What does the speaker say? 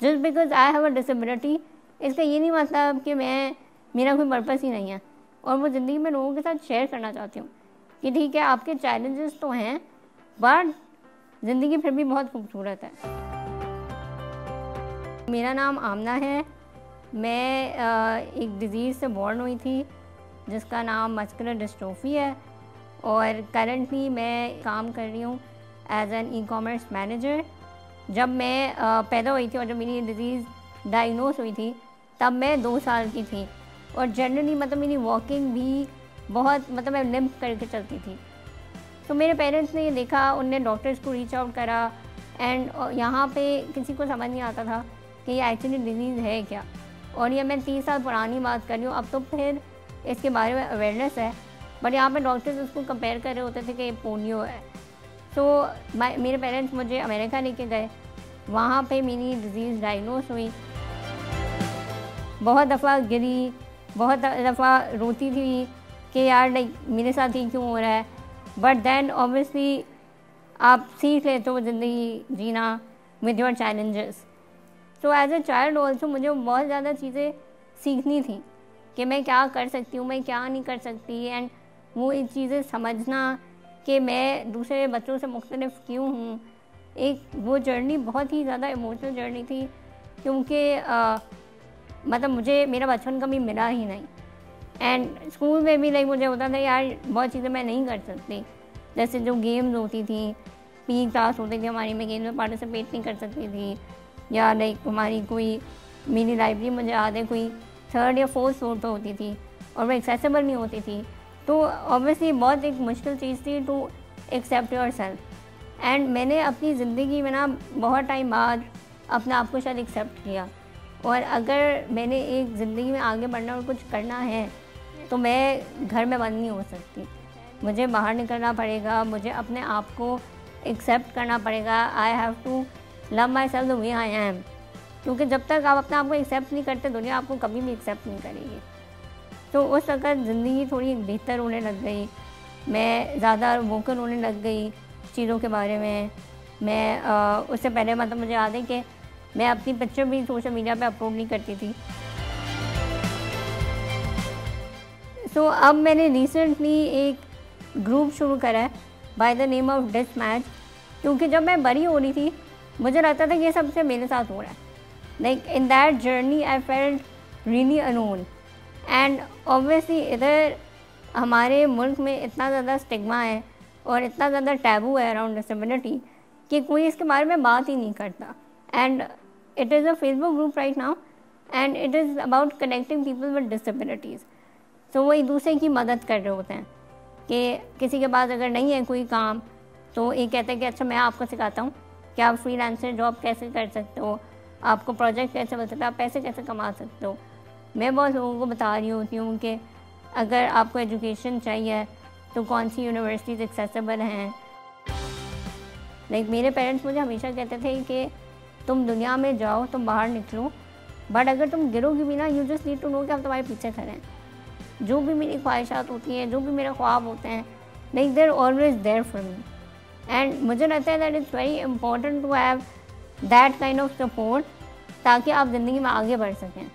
Just because I have a disability इसका ये नहीं मतलब कि मैं, मेरा कोई पर्पज़ ही नहीं है। और वो ज़िंदगी में लोगों के साथ शेयर करना चाहती हूँ कि ठीक है, आपके चैलेंजेस तो हैं बट ज़िंदगी फिर भी बहुत खूबसूरत है। मेरा नाम आमना है। मैं एक डिज़ीज़ से बॉर्न हुई थी, जिसका नाम मस्कुलर डिस्ट्रोफी है। और करंटली मैं काम कर रही हूँ as an e commerce manager जब मैं पैदा हुई थी और जब मेरी डिज़ीज़ डायग्नोस हुई थी, तब मैं दो साल की थी। और जनरली मतलब मेरी वॉकिंग भी बहुत मतलब मैं लिम्प करके चलती थी। तो मेरे पेरेंट्स ने ये देखा, उनने डॉक्टर्स को रीच आउट करा एंड यहाँ पे किसी को समझ नहीं आता था कि ये एक्चुअली डिज़ीज़ है क्या। और ये मैं तीस साल पुरानी बात कर रही हूँ, अब तो फिर इसके बारे में अवेयरनेस है। बट यहाँ पे डॉक्टर्स उसको कंपेयर कर रहे होते थे कि ये पोलियो है। तो मेरे पेरेंट्स मुझे अमेरिका लेके गए। वहाँ पे मेरी डिज़ीज़ डायग्नोस हुई। बहुत दफ़ा गिरी, बहुत दफ़ा रोती थी कि यार मेरे साथ ही क्यों हो रहा है? बट देन ऑब्वियसली आप सीख लेते हो ज़िंदगी जीना विद योर चैलेंजेस तो एज अ चाइल्ड ऑल्सो मुझे बहुत ज़्यादा चीज़ें सीखनी थी कि मैं क्या कर सकती हूँ, मैं क्या नहीं कर सकती। एंड वो चीज़ें समझना कि मैं दूसरे बच्चों से मुख्तलिफ़ क्यों हूँ? एक वो जर्नी बहुत ही ज़्यादा इमोशनल जर्नी थी, क्योंकि मतलब मुझे, मेरा बचपन कभी मिला ही नहीं। एंड स्कूल में भी लाइक मुझे होता था, यार, बहुत चीज़ें मैं नहीं कर सकती। जैसे जो गेम्स होती थी पी क्लास होती थी हमारी, मैं गेम में पार्टिसिपेट नहीं कर सकती थी। या लाइक हमारी कोई, मेरी लाइब्रेरी मुझे याद है, कोई थर्ड या फोर्थ फ्लोर पर होती थी, और वो एक्सेसिबल नहीं होती थी। तो ऑब्वियसली बहुत एक मुश्किल चीज़ थी to accept yourself and मैंने अपनी ज़िंदगी में ना बहुत टाइम बाद अपने आप को शायद एक्सेप्ट किया। और अगर मैंने एक ज़िंदगी में आगे बढ़ना और कुछ करना है तो मैं घर में बंद नहीं हो सकती। मुझे बाहर निकलना पड़ेगा, मुझे अपने आप को एक्सेप्ट करना पड़ेगा। I have to love myself way I am क्योंकि जब तक आप अपने आप को एक्सेप्ट नहीं करते, दुनिया आपको कभी भी एक्सेप्ट नहीं करेगी। तो उस वक्त ज़िंदगी थोड़ी बेहतर होने लग गई, मैं ज़्यादा वोकल होने लग गई चीज़ों के बारे में। मैं आ, उससे पहले मतलब मुझे याद है कि मैं अपनी पिक्चर भी सोशल मीडिया पे अपलोड नहीं करती थी। सो so, अब मैंने रिसेंटली एक ग्रुप शुरू करा है by the name of dis match क्योंकि जब मैं बड़ी हो रही थी मुझे लगता था कि ये सबसे मेरे साथ हो रहा है। Like in that journey I felt really unknown and obviously इधर हमारे मुल्क में इतना ज़्यादा स्टिग्मा है। और इतना ज़्यादा टैबू है अराउंड डिसेबिलिटी कि कोई इसके बारे में बात ही नहीं करता and it is a Facebook group right now and it is about connecting people with disabilities. So वो एक दूसरे की मदद कर रहे होते हैं कि किसी के पास अगर नहीं है कोई काम तो ये कहते हैं कि अच्छा मैं आपको सिखाता हूँ कि आप फ्रीलांसर जॉब कैसे कर सकते हो, आपको प्रोजेक्ट कैसे बन सकते हो, आप पैसे कैसे कमा सकते हो मैं बहुत लोगों को बता रही होती हूँ कि अगर आपको एजुकेशन चाहिए तो कौन सी यूनिवर्सिटीज़ एक्सेसिबल हैं? लाइक like, मेरे पेरेंट्स मुझे हमेशा कहते थे कि तुम दुनिया में जाओ तुम बाहर निकलो बट अगर तुम गिरोगी भी ना you just need to know कि हम तुम्हारे पीछे खड़े हैं। जो भी मेरी ख्वाहिशात होती हैं जो भी मेरे ख्वाब होते हैं like they're always there for me and मुझे लगता है that is very important to have that kind of support ताकि आप ज़िंदगी में आगे बढ़ सकें।